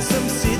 some city.